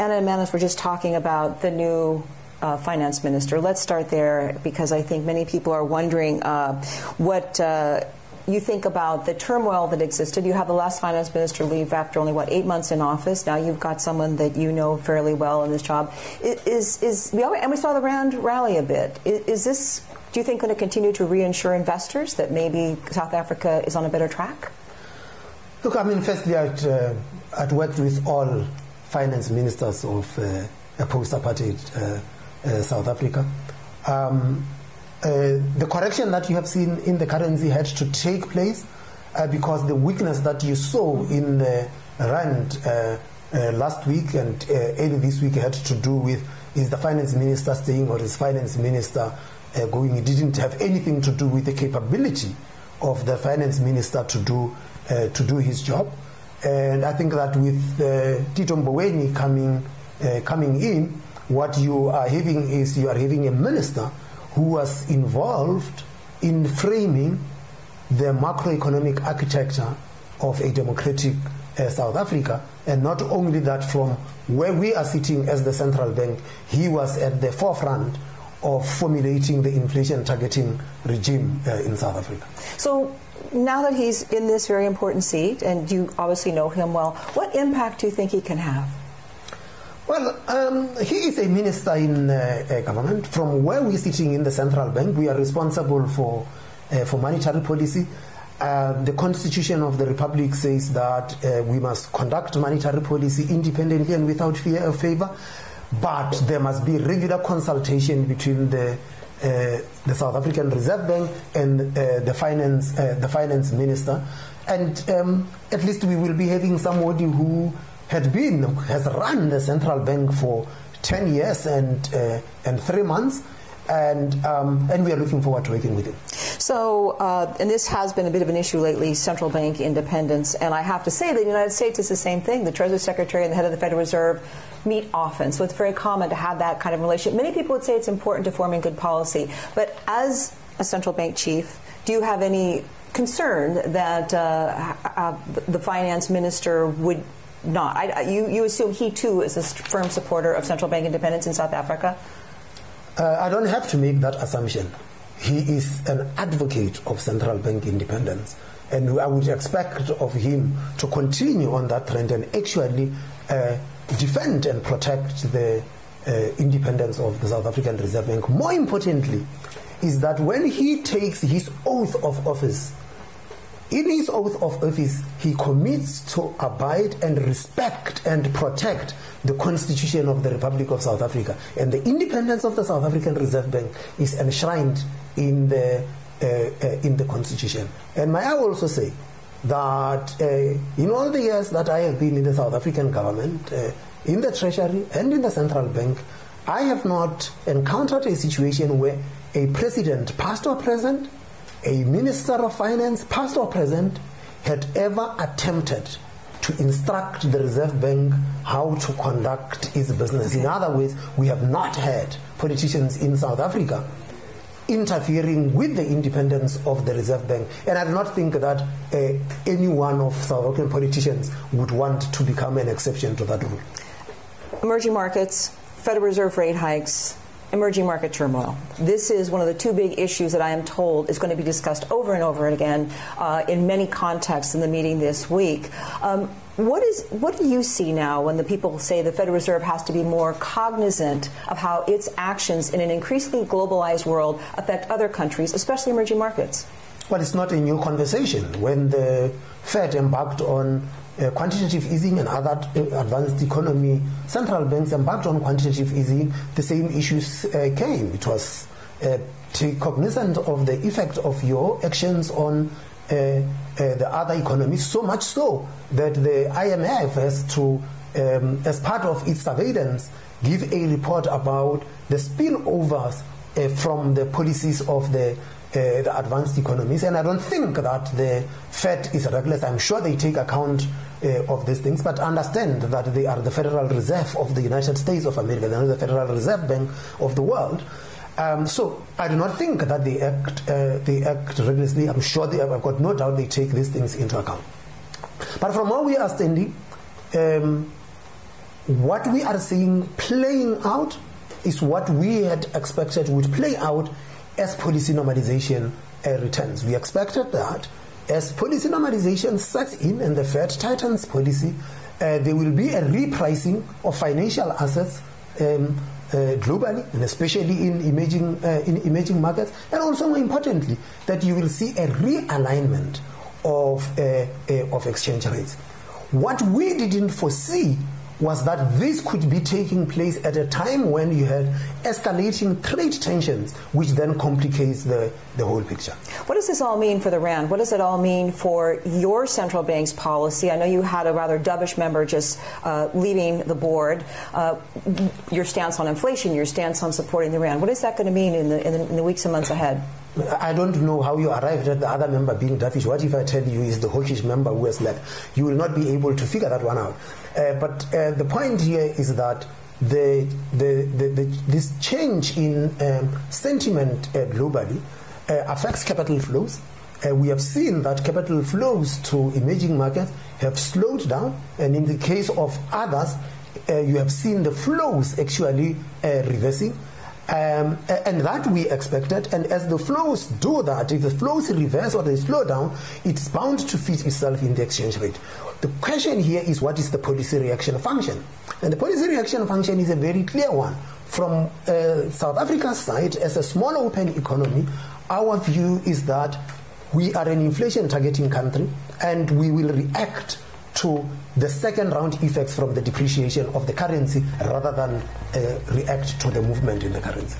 Anna and Manus were just talking about the new uh, finance minister. Let's start there because I think many people are wondering uh, what uh, you think about the turmoil that existed. You have the last finance minister leave after only what eight months in office. Now you've got someone that you know fairly well in this job. Is is we and we saw the rand rally a bit. Is, is this do you think going to continue to reinsure investors that maybe South Africa is on a better track? Look, I mean, firstly, I'd, uh, I'd worked with all finance ministers of uh, post-apartheid uh, uh South Africa. Um, uh, the correction that you have seen in the currency had to take place uh, because the weakness that you saw in the rand uh, uh last week and uh, early this week had to do with is the finance minister staying or is finance minister going. It didn't have anything to do with the capability of the finance minister to do to do his job. And I think that with Tito Mboweni coming coming in, what you are having is you are having a minister who was involved in framing the macroeconomic architecture of a democratic uh, South Africa. And not only that, from where we are sitting as the central bank, he was at the forefront of formulating the inflation targeting regime uh, in South Africa. So now that he's in this very important seat, and you obviously know him well, what impact do you think he can have? Well, um, he is a minister in uh, government. From where we're sitting in the central bank, we are responsible for, uh, for monetary policy. Uh, the constitution of the republic says that uh, we must conduct monetary policy independently and without fear or favor, but there must be regular consultation between the uh, the South African Reserve Bank and uh, the finance the finance minister, and um, at least we will be having somebody who had been, has run the central bank for 10 years and, uh, and three months. And, um, and we are looking forward to working with him. So, uh, and this has been a bit of an issue lately, central bank independence. And I have to say that the United States is the same thing. The Treasury Secretary and the head of the Federal Reserve meet often. So it's very common to have that kind of relationship. Many people would say it's important to forming good policy. But as a central bank chief, do you have any concern that uh, uh, the finance minister would not. I, you, you assume he too is a firm supporter of central bank independence in South Africa? Uh, I don't have to make that assumption. He is an advocate of central bank independence. And I would expect of him to continue on that trend and actually uh, defend and protect the uh, independence of the South African Reserve Bank. More importantly, is that when he takes his oath of office, in his oath of office, he commits to abide and respect and protect the Constitution of the Republic of South Africa. And the independence of the South African Reserve Bank is enshrined in the, uh, uh, in the Constitution. And may I also say that uh, in all the years that I have been in the South African government, in the Treasury and in the Central Bank, I have not encountered a situation where a president, past or present, a minister of finance, past or present, had ever attempted to instruct the Reserve Bank how to conduct its business. In other words, we have not had politicians in South Africa interfering with the independence of the Reserve Bank. And I do not think that uh, any one of South African politicians would want to become an exception to that rule. Emerging markets, Federal Reserve rate hikes, emerging market turmoil. This is one of the two big issues that I am told is going to be discussed over and over again uh, in many contexts in the meeting this week. Um, what is what do you see now when the people say the Federal Reserve has to be more cognizant of how its actions in an increasingly globalized world affect other countries, especially emerging markets? Well, it's not a new conversation. When the Fed embarked on uh, quantitative easing and other uh, advanced economy central banks embarked on quantitative easing, the same issues uh, came. It was uh, cognizant of the effect of your actions on the other economies, so much so that the IMF has to, um, as part of its surveillance, give a report about the spillovers uh, from the policies of the uh, the advanced economies. And I don't think that the Fed is reckless. I'm sure they take account uh, of these things, but understand that they are the Federal Reserve of the United States of America. They are the Federal Reserve Bank of the world. Um, so I do not think that they act uh, they act recklessly. I'm sure they, I've got no doubt they take these things into account. But from where we are standing, um, what we are seeing playing out is what we had expected would play out as policy normalization uh, returns. We expected that as policy normalization sets in and the Fed tightens policy, uh, there will be a repricing of financial assets um, globally and especially in emerging, uh, in emerging markets. And also, more importantly, that you will see a realignment of, uh, uh, of exchange rates. What we didn't foresee was that this could be taking place at a time when you had escalating trade tensions, which then complicates the, the whole picture. What does this all mean for the RAND? What does it all mean for your central bank's policy? I know you had a rather dovish member just uh, leaving the board. Uh, your stance on inflation, your stance on supporting the RAND. What is that going to mean in the, in the, in the weeks and months ahead? I don't know how you arrived at the other member being dovish. What if I tell you is the hawkish member who has left? You will not be able to figure that one out. Uh, but uh, the point here is that the, the, the, the this change in um, sentiment uh, globally uh, affects capital flows. Uh, we have seen that capital flows to emerging markets have slowed down, and in the case of others, uh, you have seen the flows actually reversing. Um, and that we expected. And as the flows do that, if the flows reverse or they slow down, it's bound to fit itself in the exchange rate. The question here is what is the policy reaction function? And the policy reaction function is a very clear one. From uh, South Africa's side, as a small open economy, our view is that we are an inflation targeting country and we will react to the second round effects from the depreciation of the currency rather than uh, react to the movement in the currency.